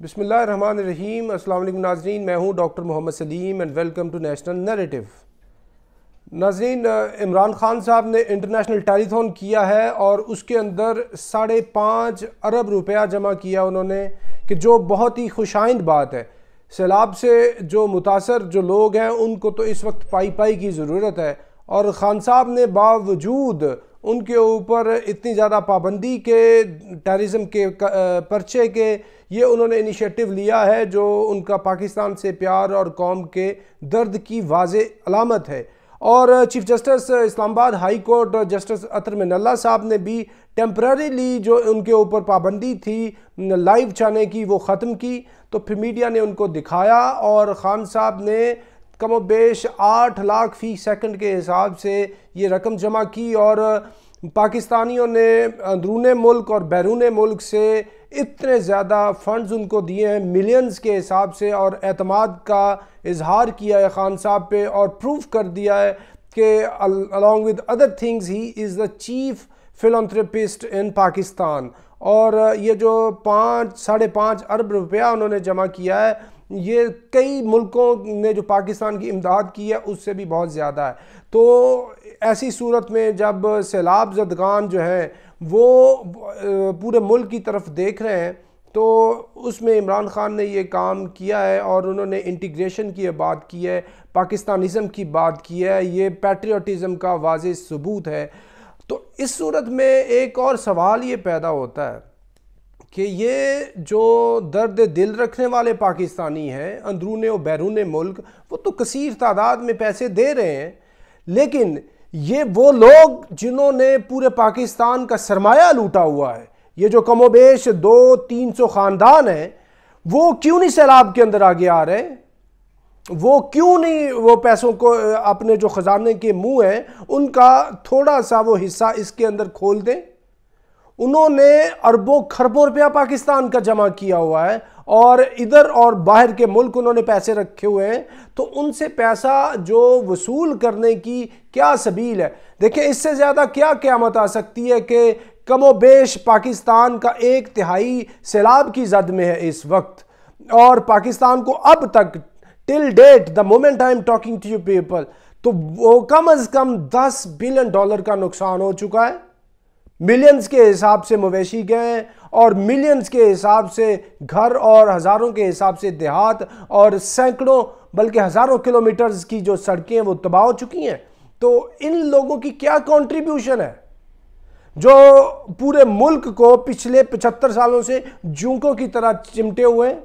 बिसमीम अल्लाम नाजरीन, मैं हूँ doctor Mohammad Salim and welcome to national narrative नाजरीन इमरान खान साहब ने इंटरनेशनल टेलीथॉन किया है और उसके अंदर साढ़े पाँच अरब रुपया जमा किया उन्होंने कि जो बहुत ही खुशाइंद बात है। सैलाब से जो मुतासर जो लोग हैं, उनको तो इस वक्त पाई पाई की ज़रूरत है और ख़ान साहब ने बावजूद उनके ऊपर इतनी ज़्यादा पाबंदी के टेररिज्म के पर्चे के, ये उन्होंने इनिशिएटिव लिया है जो उनका पाकिस्तान से प्यार और कौम के दर्द की वाज अलामत है। और chief justice Islamabad high court justice Athar Minallah साहब ने भी टेम्पररीली जो उनके ऊपर पाबंदी थी लाइव चाने की, वो ख़त्म की। तो फिर मीडिया ने उनको दिखाया और ख़ान साहब ने कम बेश आठ लाख फ़ी सेकंड के हिसाब से ये रकम जमा की और पाकिस्तानियों ने, अंदरून मुल्क और बैरून मुल्क से इतने ज़्यादा फंड्स उनको दिए हैं, मिलियंस के हिसाब से और अतमाद का इजहार किया है ख़ान साहब पे और प्रूफ कर दिया है कि along with other things he is the chief philanthropist in Pakistan और ये जो पाँच, साढ़े पाँच अरब रुपया उन्होंने जमा किया है, ये कई मुल्कों ने जो पाकिस्तान की इमदाद की है, उससे भी बहुत ज़्यादा है। तो ऐसी सूरत में जब सैलाब जदगान जो हैं, वो पूरे मुल्क की तरफ़ देख रहे हैं तो उसमें इमरान ख़ान ने ये काम किया है और उन्होंने इंटीग्रेशन की बात की है, पाकिस्तानिज़म की बात की है, ये पैट्रियाटिज़म का वाज सबूत है। तो इस सूरत में एक और सवाल ये पैदा होता है कि ये जो दर्द दिल रखने वाले पाकिस्तानी हैं, अंदरून और बैरून मुल्क, वो तो कसीर तादाद में पैसे दे रहे हैं, लेकिन ये वो लोग जिन्होंने पूरे पाकिस्तान का सरमाया लूटा हुआ है, ये जो कमोबेश दो तीन सौ ख़ानदान हैं, वो क्यों नहीं सैलाब के अंदर आगे आ रहे वो क्यों नहीं वो पैसों को अपने जो ख़जाने के मुँह हैं, उनका थोड़ा सा वो हिस्सा इसके अंदर खोल दें। उन्होंने अरबों खरबों रुपया पाकिस्तान का जमा किया हुआ है और इधर और बाहर के मुल्क उन्होंने पैसे रखे हुए हैं तो उनसे पैसा जो वसूल करने की क्या सबील है? देखिए, इससे ज़्यादा क्या क्यामत आ सकती है कि कमोबेश पाकिस्तान का एक तिहाई सैलाब की जद में है इस वक्त। और पाकिस्तान को अब तक till date the moment I am talking to you people तो वो कम अज़ कम 10 बिलियन डॉलर का नुकसान हो चुका है। मिलियंस के हिसाब से मवेशी गए और मिलियंस के हिसाब से घर और हज़ारों के हिसाब से देहात और सैकड़ों, बल्कि हज़ारों किलोमीटर्स की जो सड़कें वो तबाह हो चुकी हैं। तो इन लोगों की क्या कंट्रीब्यूशन है? जो पूरे मुल्क को पिछले पचहत्तर सालों से जूकों की तरह चिमटे हुए हैं।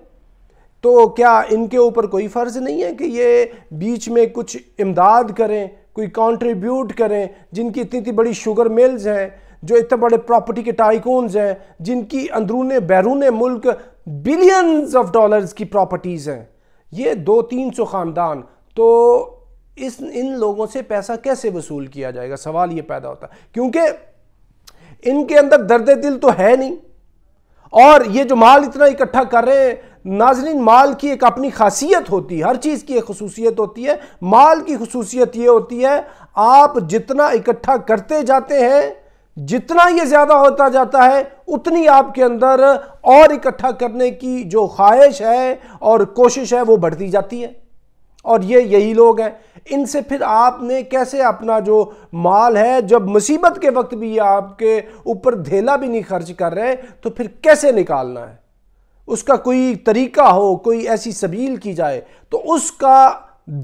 तो क्या इनके ऊपर कोई फ़र्ज़ नहीं है कि ये बीच में कुछ इमदाद करें, कोई कंट्रीब्यूट करें, जिनकी इतनी इतनी बड़ी शुगर मिल्स हैं, जो इतने बड़े प्रॉपर्टी के टाइकून्स हैं, जिनकी अंदरून, बैरून मुल्क बिलियंस ऑफ़ डॉलर्स की प्रॉपर्टीज़ हैं। ये दो तीन सौ ख़ानदान। तो इस, इन लोगों से पैसा कैसे वसूल किया जाएगा? सवाल ये पैदा होता है। क्योंकि इनके अंदर दर्द दिल तो है नहीं। और ये जो माल इतना इकट्ठा कर रहे हैं नाजरीन, माल की एक अपनी खासियत होती है, हर चीज़ की एक खसूसियत होती है। माल की खसूसियत ये होती है, आप जितना इकट्ठा करते जाते हैं, जितना ये ज़्यादा होता जाता है, उतनी आपके अंदर और इकट्ठा करने की जो ख्वाहिश है और कोशिश है, वो बढ़ती जाती है। और ये यही लोग हैं। इनसे फिर आपने कैसे अपना जो माल है, जब मुसीबत के वक्त भी आपके ऊपर धेला भी नहीं खर्च कर रहे तो फिर कैसे निकालना है? उसका कोई तरीका हो, कोई ऐसी सबील की जाए तो उसका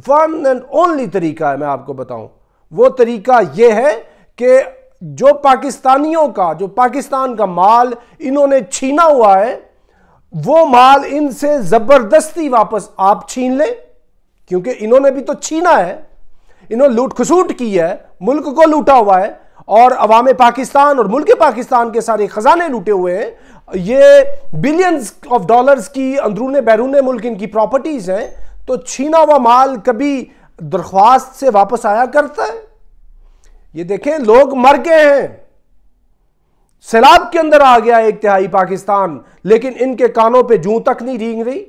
वन एंड ओनली तरीका है, मैं आपको बताऊँ। वो तरीका यह है कि जो पाकिस्तानियों का, जो पाकिस्तान का माल इन्होंने छीना हुआ है, वो माल इनसे ज़बरदस्ती वापस आप छीन लें, क्योंकि इन्होंने भी तो छीना है। इन्होंने लूट खसूट की है, मुल्क को लूटा हुआ है और अवाम पाकिस्तान और मुल्क पाकिस्तान के सारे खजाने लूटे हुए हैं। ये बिलियंस ऑफ़ डॉलर्स की अंदरून बैरून मुल्क इनकी प्रॉपर्टीज़ हैं। तो छीना हुआ माल कभी दरख्वास्त से वापस आया करता है? ये देखें, लोग मर गए हैं। सैलाब के अंदर आ गया एक तिहाई पाकिस्तान, लेकिन इनके कानों पे जू तक नहीं रींग रही।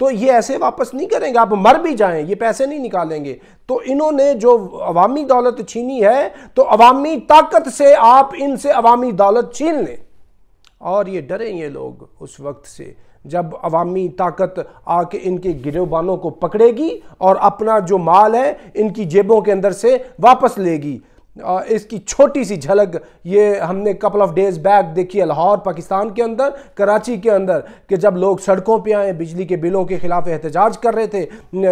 तो ये ऐसे वापस नहीं करेंगे, आप मर भी जाएँ, ये पैसे नहीं निकालेंगे। तो इन्होंने जो अवामी दौलत छीनी है तो अवामी ताकत से आप इनसे अवामी दौलत छीन लें। और ये डरे ये लोग उस वक्त से, जब अवामी ताकत आके इनके गिरोबानों को पकड़ेगी और अपना जो माल है इनकी जेबों के अंदर से वापस लेगी। इसकी छोटी सी झलक, ये हमने कपल ऑफ़ डेज़ बैक देखी है लाहौर, पाकिस्तान के अंदर, कराची के अंदर, कि जब लोग सड़कों पे आए, बिजली के बिलों के खिलाफ एहतजाज कर रहे थे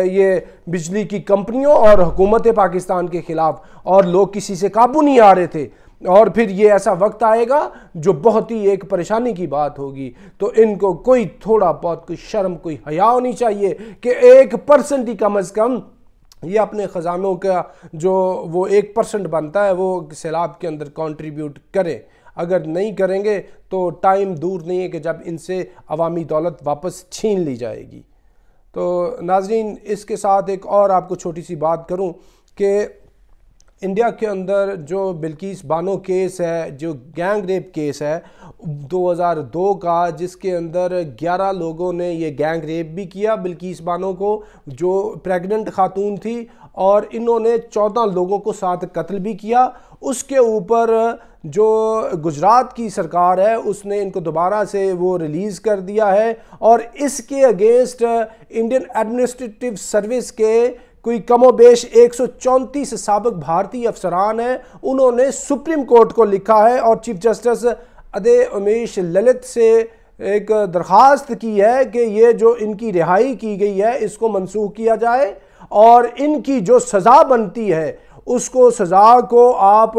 ये बिजली की कंपनियों और हुकूमत पाकिस्तान के खिलाफ, और लोग किसी से काबू नहीं आ रहे थे। और फिर ये ऐसा वक्त आएगा, जो बहुत ही एक परेशानी की बात होगी। तो इनको कोई थोड़ा बहुत कोई शर्म, कोई हया होनी चाहिए, कि एक परसेंट ही कम अज़ कम ये अपने ख़जानों का जो वो एक परसेंट बनता है, वो सैलाब के अंदर कंट्रीब्यूट करें। अगर नहीं करेंगे तो टाइम दूर नहीं है कि जब इनसे अवामी दौलत वापस छीन ली जाएगी। तो नाजरीन, इसके साथ एक और आपको छोटी सी बात करूँ कि इंडिया के अंदर जो बिल्किस बानो केस है, जो गैंग रेप केस है 2002 का, जिसके अंदर 11 लोगों ने ये गैंग रेप भी किया बिल्किस बानो को, जो प्रेग्नेंट खातून थी, और इन्होंने 14 लोगों को साथ कत्ल भी किया। उसके ऊपर जो गुजरात की सरकार है, उसने इनको दोबारा से वो रिलीज़ कर दिया है, और इसके अगेंस्ट इंडियन एडमिनिस्ट्रेटिव सर्विस के कोई कमोबेश एक सौ चौंतीस सबक भारतीय अफसरान हैं। उन्होंने सुप्रीम कोर्ट को लिखा है और चीफ जस्टिस अदय उमेश ललित से एक दरख्वास्त की है कि ये जो इनकी रिहाई की गई है, इसको मनसूख किया जाए और इनकी जो सज़ा बनती है, उसको सज़ा को आप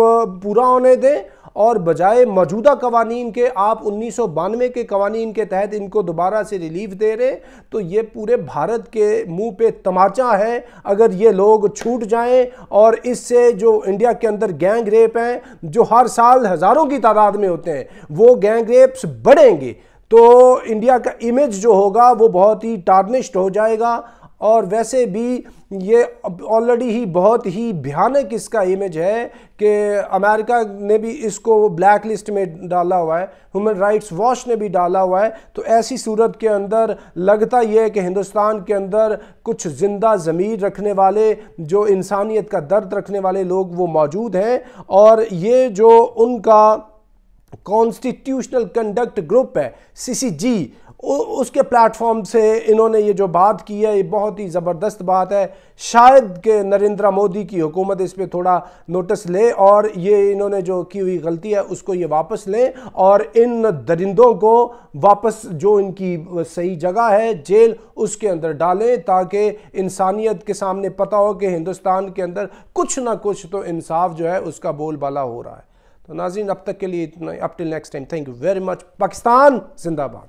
पूरा होने दें। और बजाय मौजूदा कवानीन के, आप उन्नीस सौ बानवे के कवानीन के तहत इनको दोबारा से रिलीफ दे रहे तो ये पूरे भारत के मुँह पे तमाचा है। अगर ये लोग छूट जाएँ और इससे जो इंडिया के अंदर गैंग रेप हैं, जो हर साल हज़ारों की तादाद में होते हैं, वो गैंग रेप्स बढ़ेंगे तो इंडिया का इमेज जो होगा वो बहुत ही टार्निश्ड हो जाएगा और वैसे भी ये ऑलरेडी ही बहुत ही भयानक इसका इमेज है कि अमेरिका ने भी इसको ब्लैक लिस्ट में डाला हुआ है ह्यूमन राइट्स वॉच ने भी डाला हुआ है। तो ऐसी सूरत के अंदर लगता यह है कि हिंदुस्तान के अंदर कुछ ज़िंदा ज़मीर रखने वाले, जो इंसानियत का दर्द रखने वाले लोग वो मौजूद हैं और ये जो उनका कॉन्स्टिट्यूशनल कंडक्ट ग्रुप है सीसीजी उसके प्लेटफॉर्म से इन्होंने ये जो बात की है, ये बहुत ही ज़बरदस्त बात है। शायद कि नरेंद्र मोदी की हुकूमत इस पर थोड़ा नोटिस ले और ये इन्होंने जो की हुई गलती है, उसको ये वापस लें और इन दरिंदों को वापस जो इनकी सही जगह है, जेल उसके अंदर डालें ताकि इंसानियत के सामने पता हो कि हिंदुस्तान के अंदर कुछ ना कुछ तो इंसाफ जो है, उसका बोलबाला हो रहा है। तो नाजीन अब तक के लिए इतना up till next time thank you very much Pakistan, जिंदाबाद।